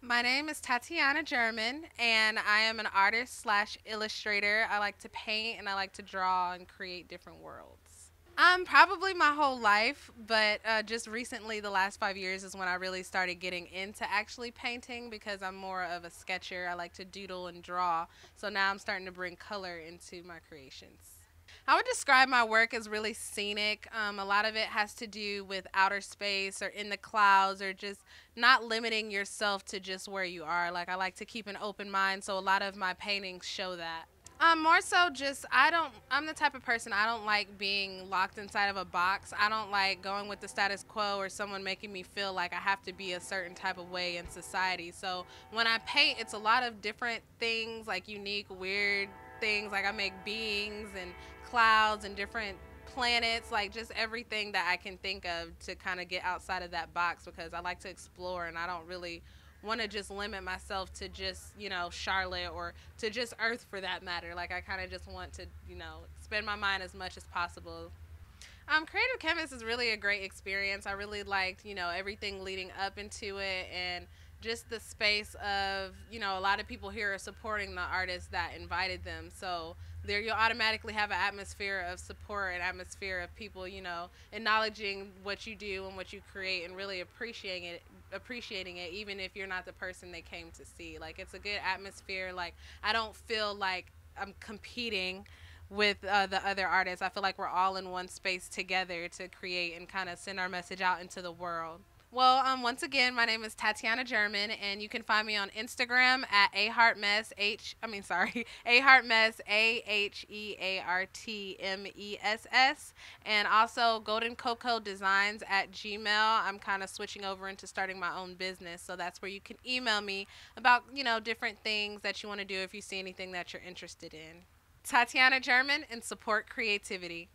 My name is Tatyana German, and I am an artist slash illustrator. I like to paint and I like to draw and create different worlds. Um, probably my whole life, but uh, just recently, the last five years is when I really started getting into actually painting because I'm more of a sketcher. I like to doodle and draw, so now I'm starting to bring color into my creations. I would describe my work as really scenic. Um, a lot of it has to do with outer space or in the clouds or just not limiting yourself to just where you are. Like, I like to keep an open mind, so a lot of my paintings show that. Um, more so just I don't I'm the type of person I don't like being locked inside of a box. I don't like going with the status quo or someone making me feel like I have to be a certain type of way in society. So when I paint it's a lot of different things like unique, weird things like I make beings and clouds and different planets, like just everything that I can think of to kind of get outside of that box because I like to explore and I don't really want to just limit myself to just, you know, Charlotte or to just Earth for that matter. Like I kind of just want to, you know, spend my mind as much as possible. Um, Creative Canvas is really a great experience. I really liked, you know, everything leading up into it and just the space of you know a lot of people here are supporting the artists that invited them. So there you'll automatically have an atmosphere of support an atmosphere of people you know acknowledging what you do and what you create and really appreciating it appreciating it even if you're not the person they came to see. Like it's a good atmosphere. Like i don't feel like i'm competing with uh, the other artists. I feel like we're all in one space together to create and kind of send our message out into the world well, um, once again, my name is Tatyana German, and you can find me on Instagram at aheartmess. H, I mean, sorry, aheartmess. A H E A R T M E S S, and also Golden Coco Designs at Gmail. I'm kind of switching over into starting my own business, so that's where you can email me about you know different things that you want to do if you see anything that you're interested in. Tatyana German and support creativity.